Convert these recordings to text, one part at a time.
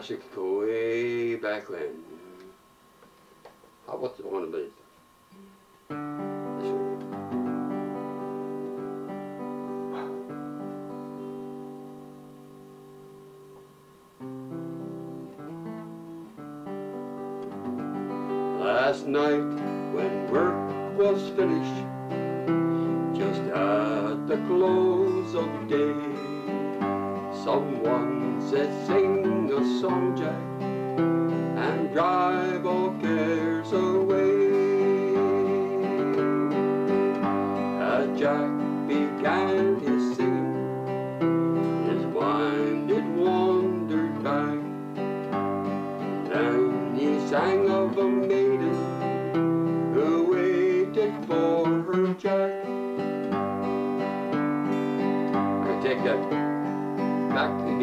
Hasek på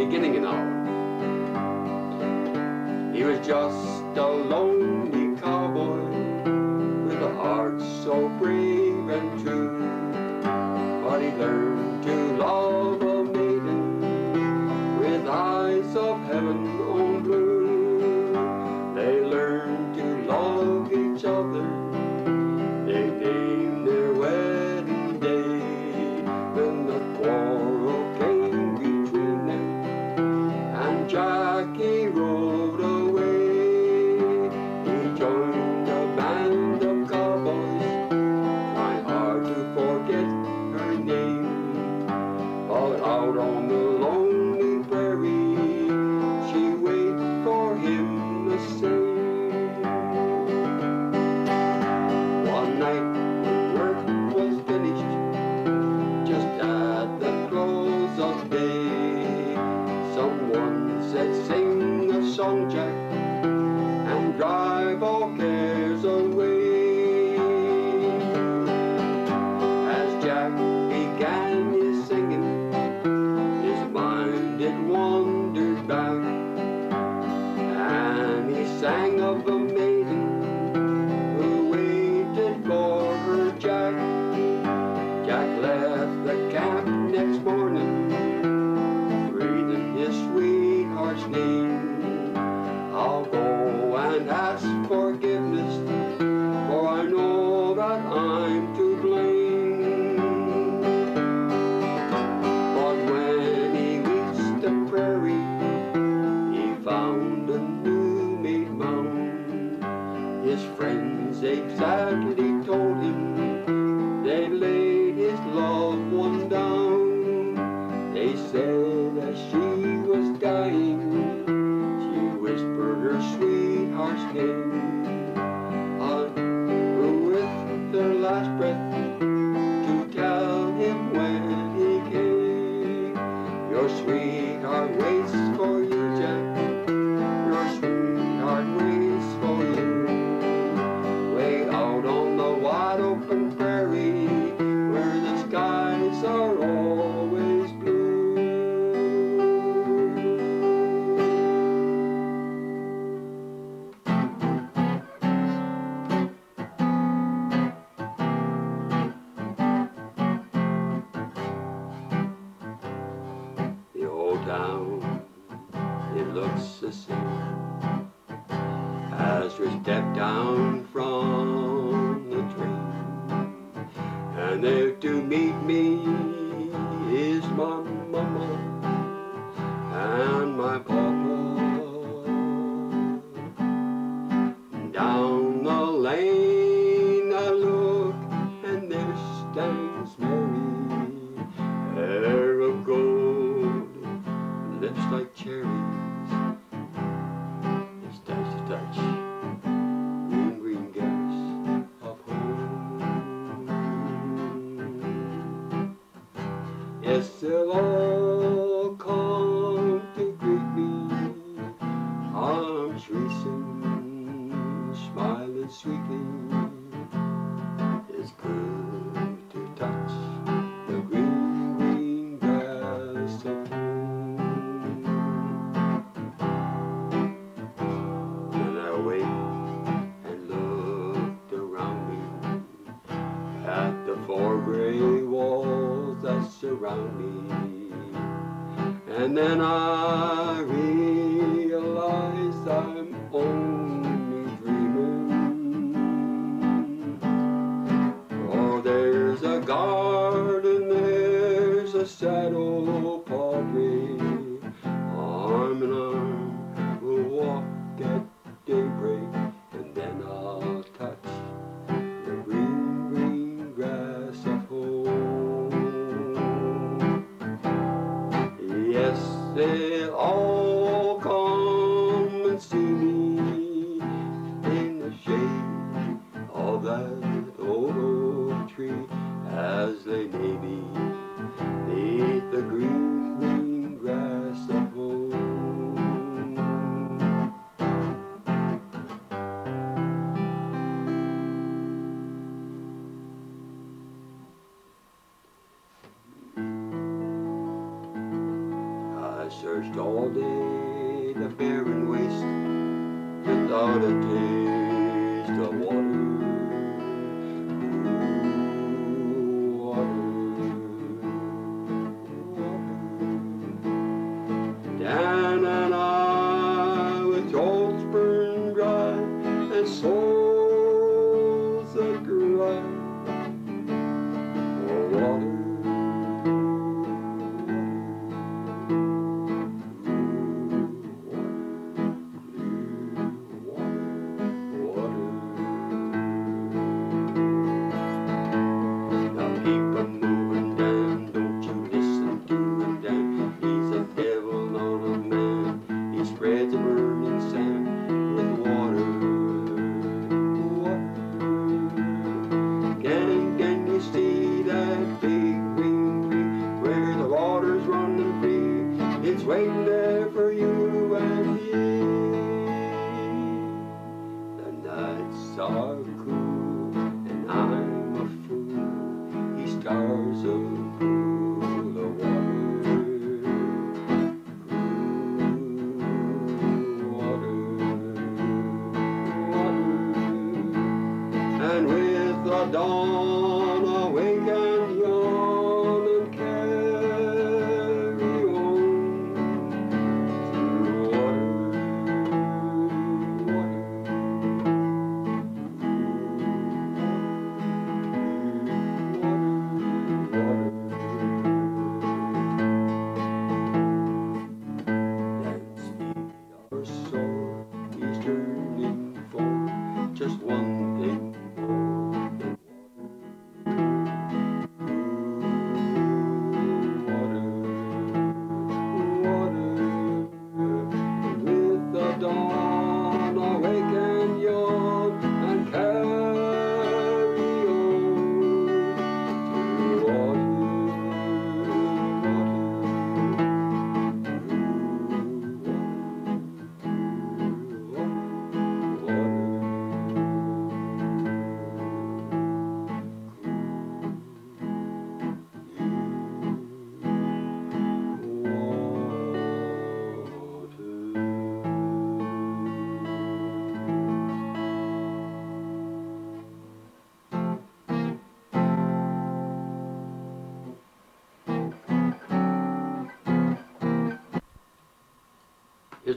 beginning and all. He was just down, it looks the same as we step down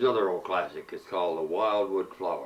Another old classic. It's called The Wildwood Flower.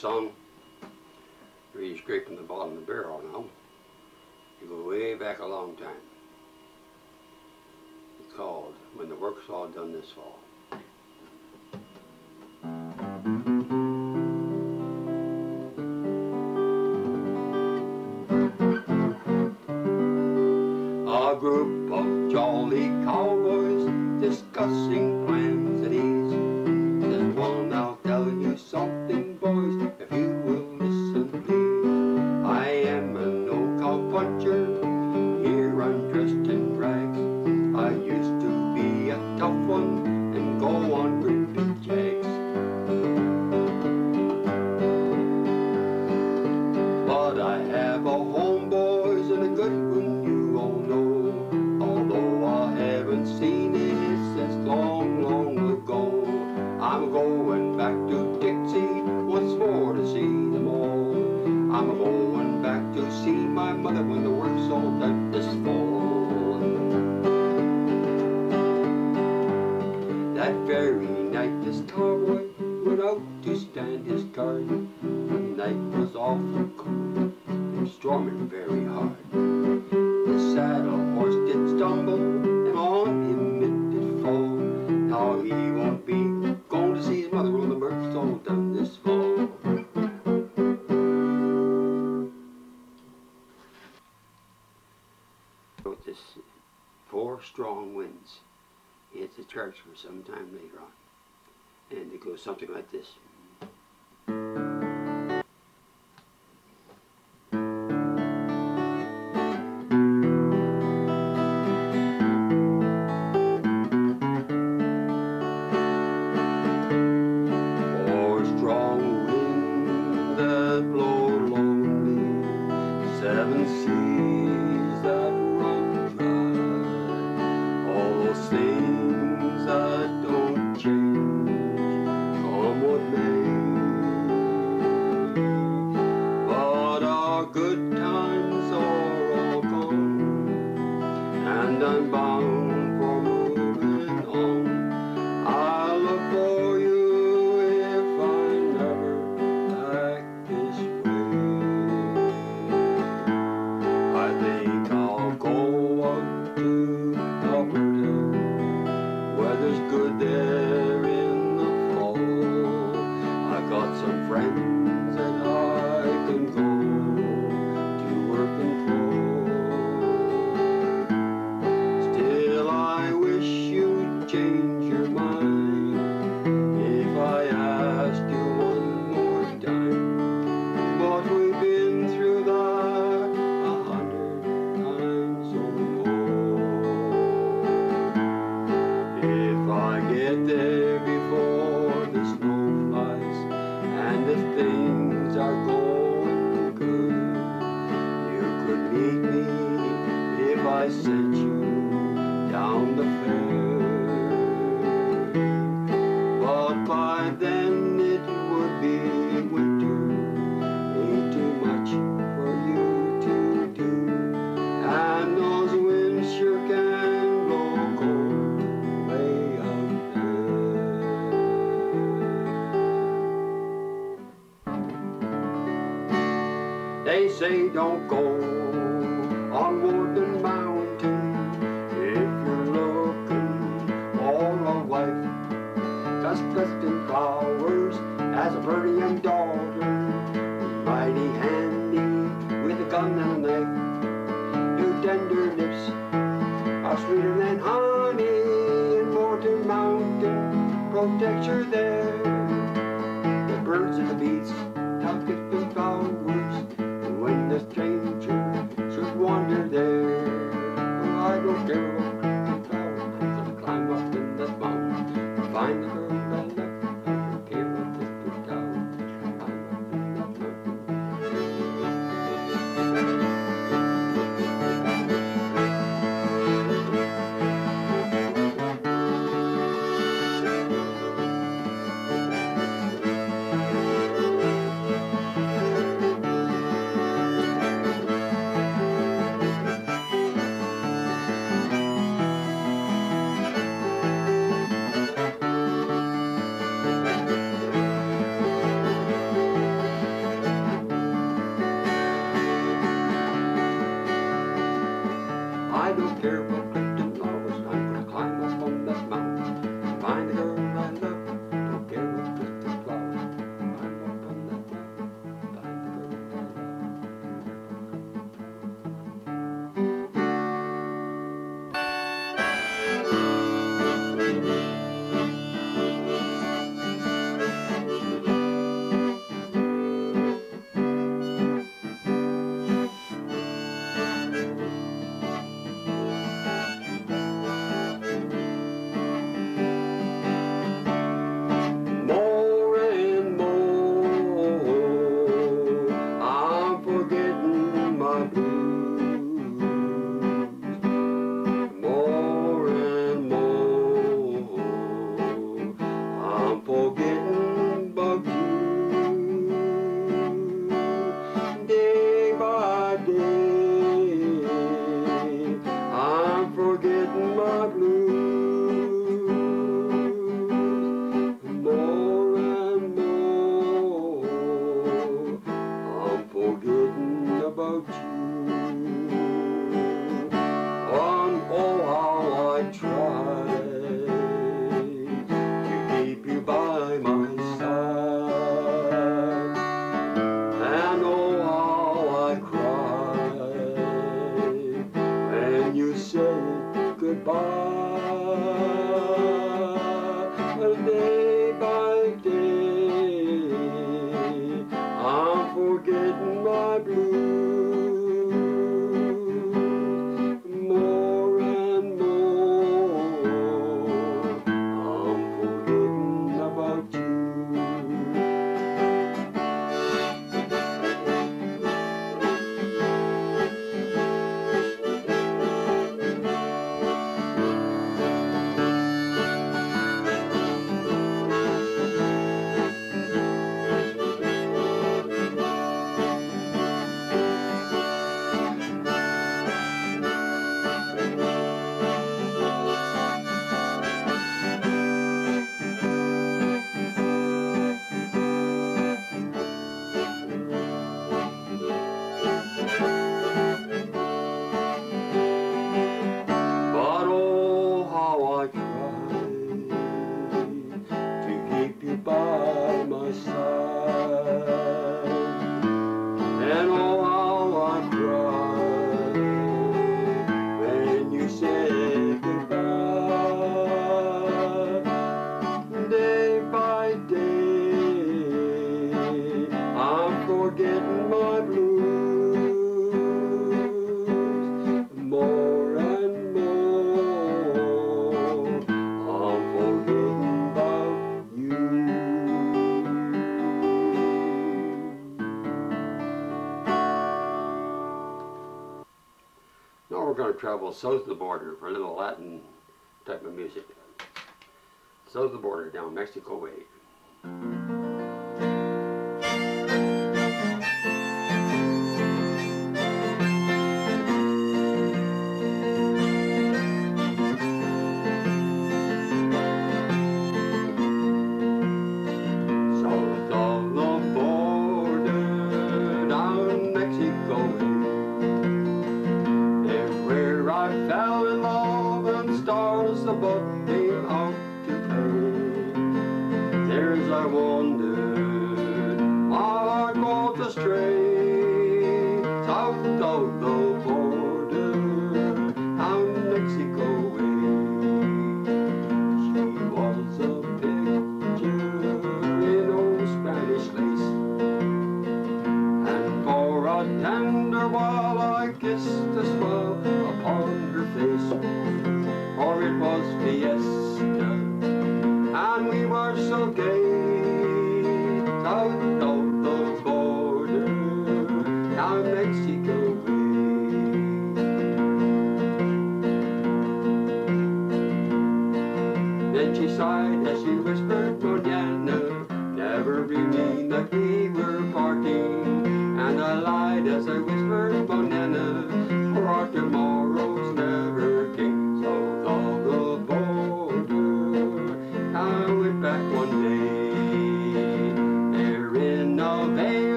sun. Really scraping the bottom of the barrel now. You go way back a long time. He called When the Work's All Done This Fall. Don't travel south of the border for a little Latin type of music. South of the border, down Mexico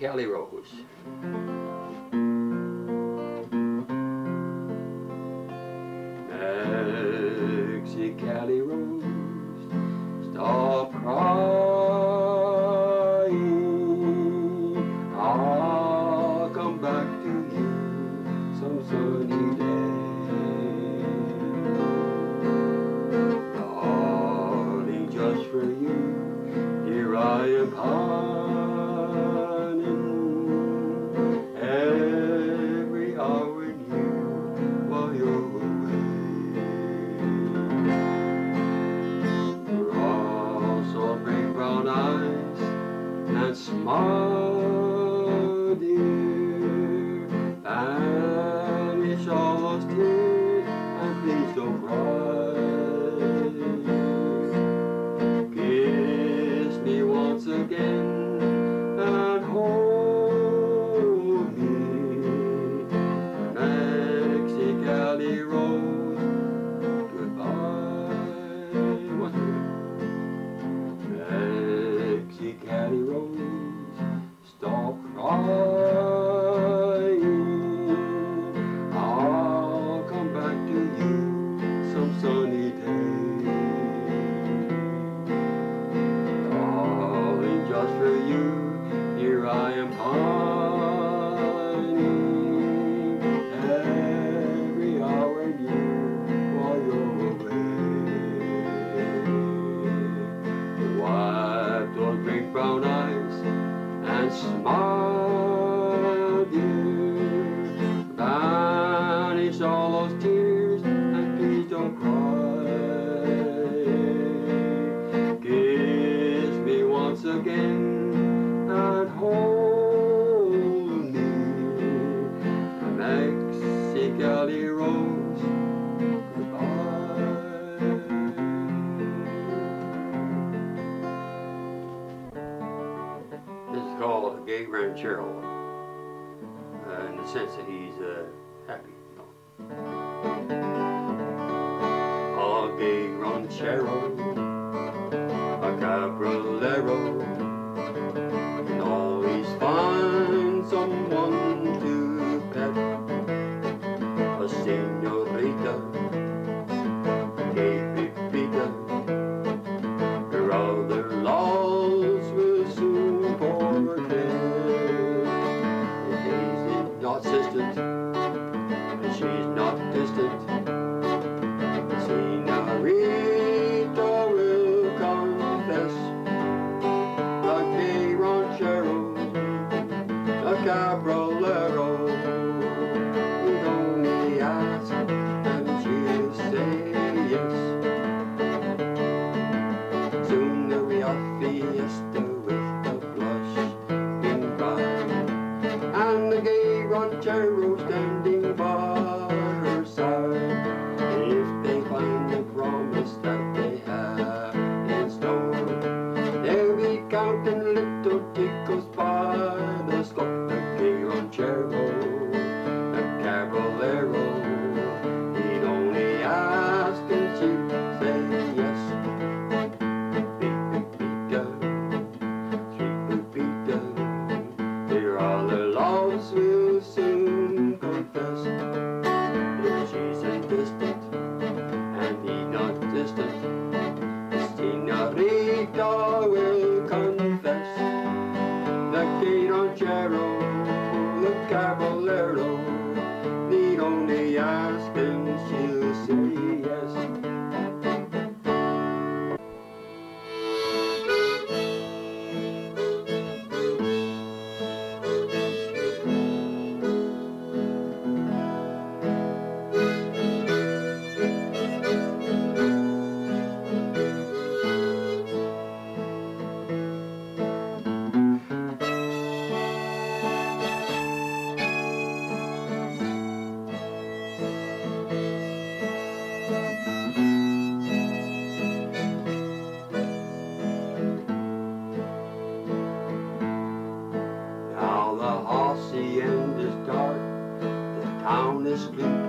Kelly Road. Town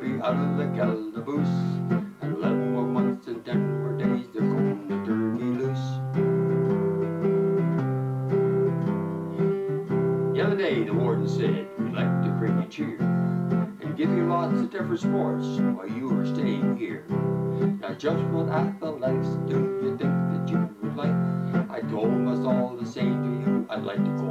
be out of the calaboose. And eleven more months and ten more days, they're going to turn me loose. The other day, the warden said, we'd like to bring you cheer and give you lots of different sports while you are staying here. Now, just what athletics do you think that you would like? I told us all the same to you, I'd like to go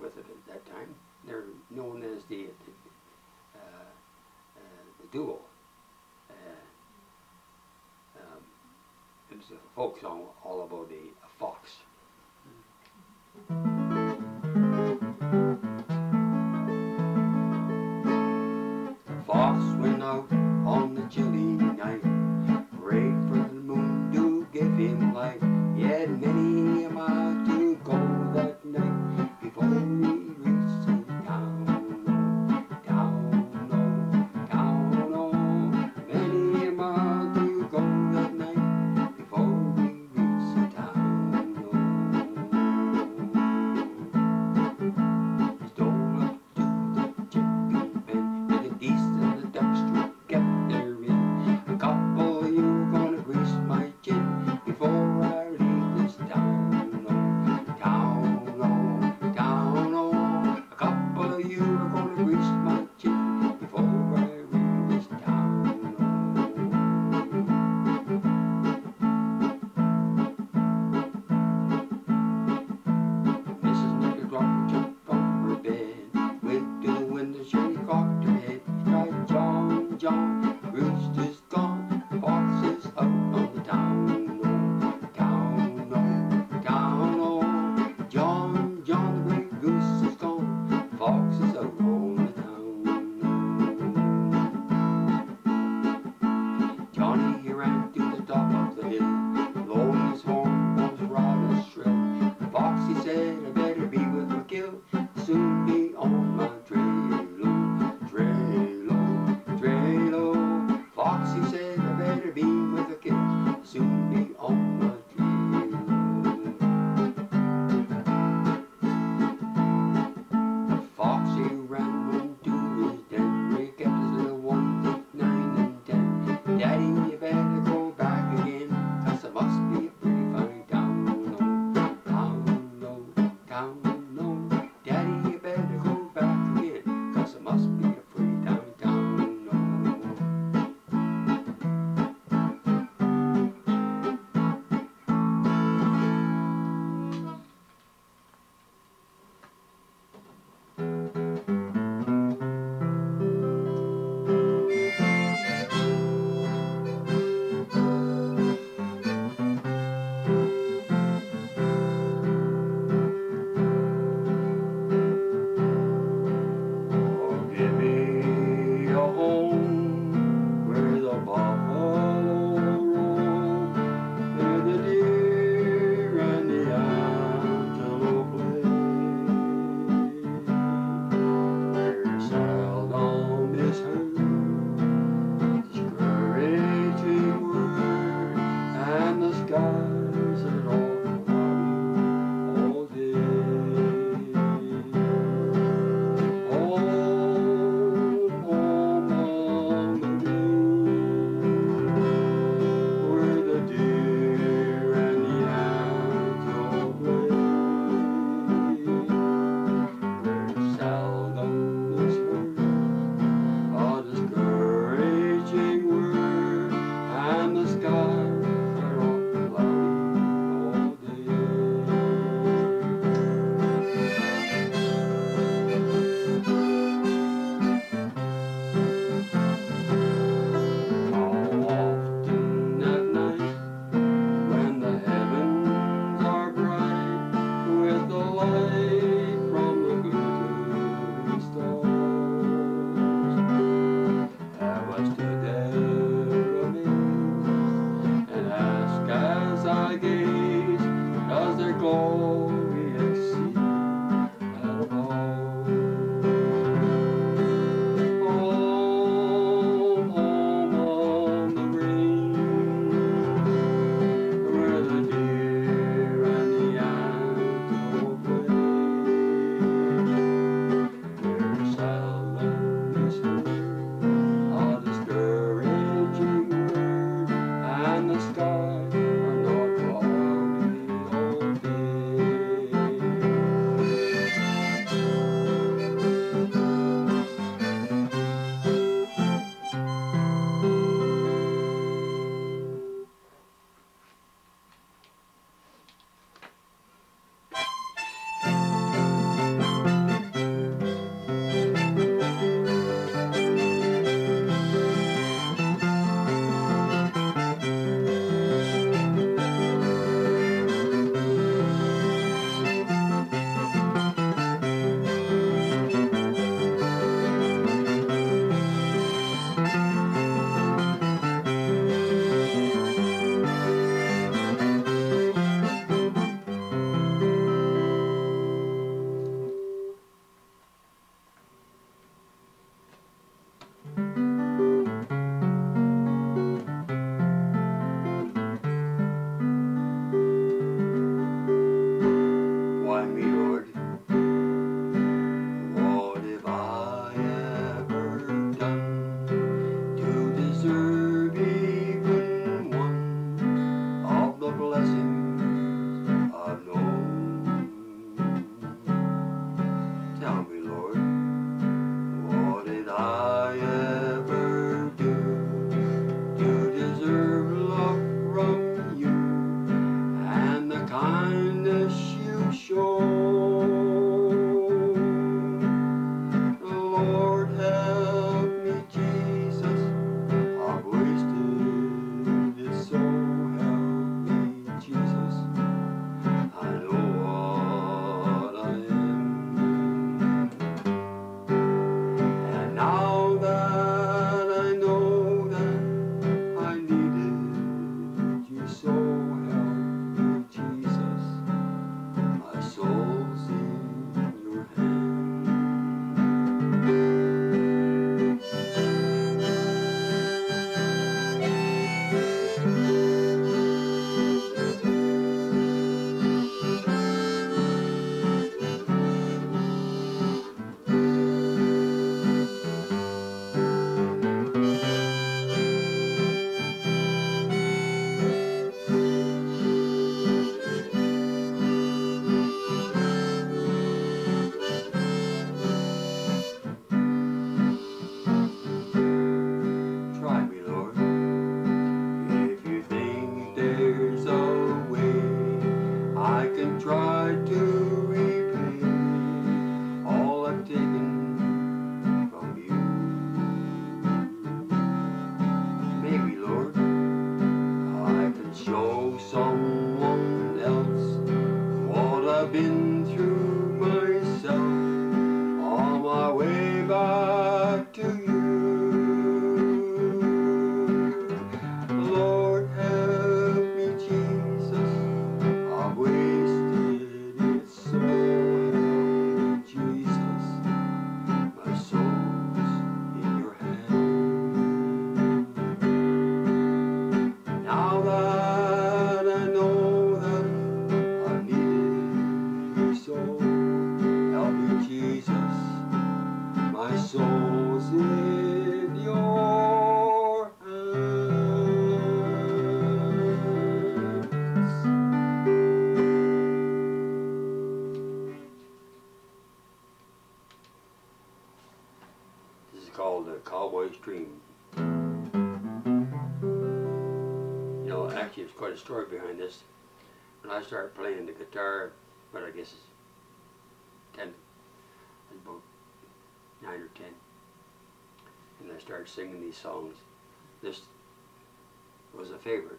with it at that time. They're known as the, the, uh, the duo. Uh, um, it was a folk song all about the story behind this. When I started playing the guitar, but I guess it's 10, about 9 or 10, and I started singing these songs. This was a favorite